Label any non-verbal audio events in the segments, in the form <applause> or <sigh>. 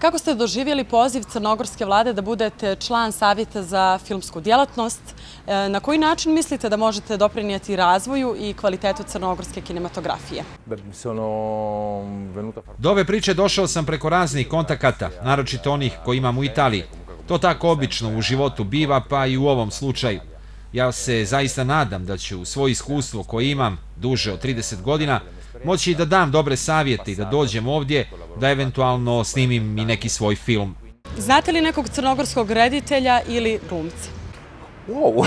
Kako ste doživjeli poziv crnogorske vlade da budete član Savjeta za filmsku djelatnost? E, na koji način mislite da možete doprinijeti razvoju i kvalitetu crnogorske kinematografije? Do ove priče došao sam preko raznih kontakata, naročito onih koji imam u Italiji. To tako obično u životu biva, pa i u ovom slučaju. Ja se zaista nadam da ću svoje iskustvo koje imam duže od 30 godina moći da dam dobre savjete i da dođem ovdje da eventualno snimim i neki svoj film. Znate li nekog crnogorskog reditelja ili glumca? Wow.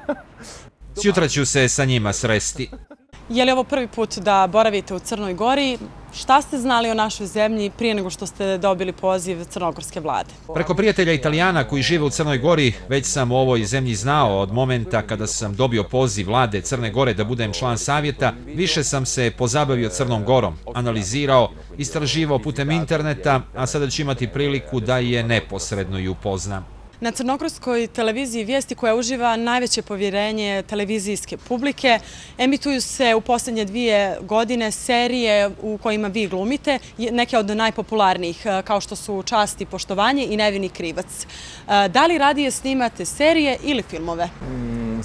<laughs> Sjutra ću se sa njima sresti. Je li ovo prvi put da boravite u Crnoj Gori? Šta ste znali o našoj zemlji prije nego što ste dobili poziv crnogorske vlade? Preko prijatelja Italijana koji žive u Crnoj Gori, već sam o ovoj zemlji znao od momenta kada sam dobio poziv vlade Crne Gore da budem član savjeta. Više sam se pozabavio Crnom Gorom, analizirao, istraživao putem interneta, a sada ću imati priliku da je neposredno i upoznam na crnogorskoj televiziji Vijesti koja uživa najveće povjerenje televizijske publike. Emituju se u posljednje dvije godine serije u kojima vi glumite, neke od najpopularnijih e, kao što su Čast i poštovanje i Nevini krivac. E, da li radije snimate serije ili filmove? Mm,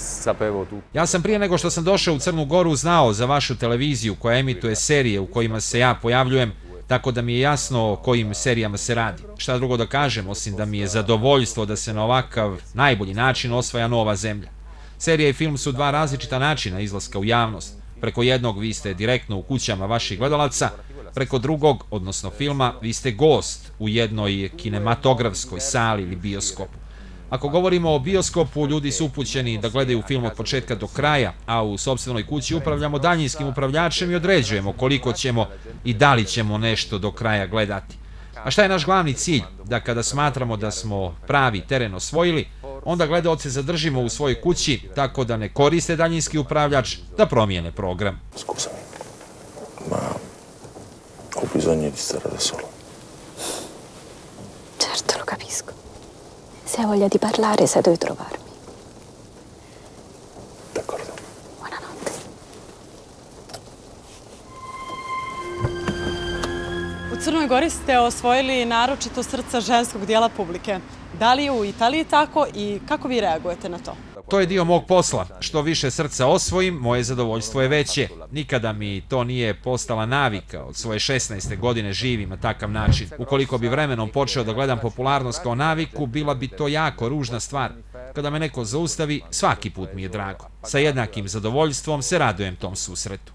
ja sam prije nego što sam došao u Crnu Goru znao za vašu televiziju koja emituje serije u kojima se ja pojavljujem tako da mi je jasno o kojim serijama se radi. Šta drugo da kažem, osim da mi je zadovoljstvo da se na ovakav najbolji način osvaja nova zemlja. Serija i film su dva različita načina izlaska u javnost. Preko jednog vi ste direktno u kućama vaših gledalaca, preko drugog, odnosno filma, vi ste gost u jednoj kinematografskoj sali ili bioskopu. Ako govorimo o bioskopu, ljudi su upućeni da gledaju film od početka do kraja, a u sobstvenoj kući upravljamo daljinskim upravljačem i određujemo koliko ćemo i da li ćemo nešto do kraja gledati. A šta je naš glavni cilj? Da kada smatramo da smo pravi teren osvojili, onda gledalce zadržimo u svojoj kući tako da ne koriste daljinski upravljač da promijene program. Scusami, ma ho bisogno di stare da solo. Se hai voglia di parlare, sai dove trovarmi. D'accordo. Buonanotte. U Crnoj Gori ste osvojili naročito srca ženskog dijela publike. Da li je u Italiji tako i kako vi reagujete na to? To je dio mog posla. Što više srca osvojim, moje zadovoljstvo je veće. Nikada mi to nije postala navika. Od svoje 16. godine živim na takav način. Ukoliko bi vremenom počeo da gledam popularnost kao naviku, bila bi to jako ružna stvar. Kada me neko zaustavi, svaki put mi je drago. Sa jednakim zadovoljstvom se radujem tom susretu.